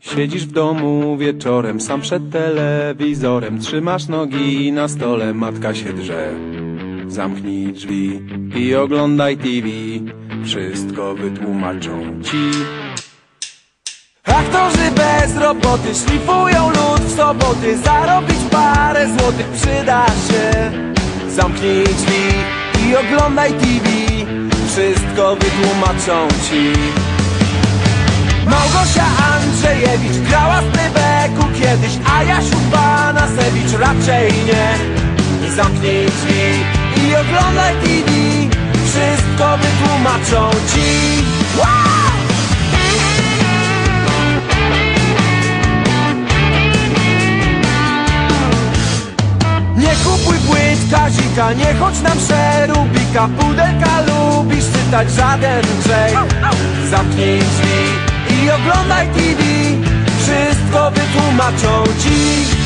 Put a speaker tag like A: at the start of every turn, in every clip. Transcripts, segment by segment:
A: Siedzisz w domu wieczorem, sam przed telewizorem, trzymasz nogi na stole, matka się drze. Zamknij drzwi i oglądaj TV, wszystko wytłumaczą ci. Aktorzy bez roboty szlifują lód w soboty, zarobić parę złotych przyda się. Zamknij drzwi i oglądaj TV, wszystko wytłumaczą ci. Małgosia Zamknij drzwi i oglądaj TV, wszystko wytłumaczą ci. Nie kupuj płyt Kazika, nie chodź na mszę Rubika Pudelka lubisz czytać żaden grzech. Zamknij drzwi i oglądaj TV Wszystko wytłumaczą ci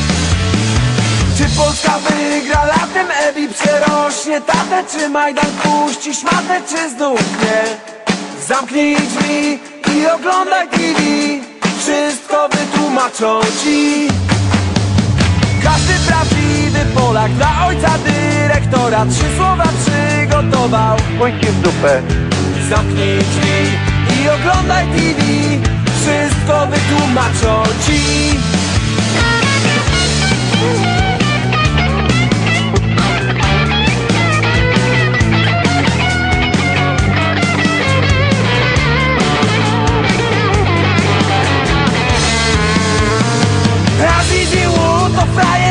A: Czy Polska wygra latem? Ebi przerośnie tatę Czy Majdan puści? Szmatę, czy znów nie? Zamknij drzwi i oglądaj TV Wszystko wytłumaczą ci. Każdy prawdziwy Polak dla ojca dyrektora Trzy słowa przygotował.
B: Pójdźcie w dupę.
A: Zamknij drzwi i oglądaj TV Wszystko wytłumaczą ci fire.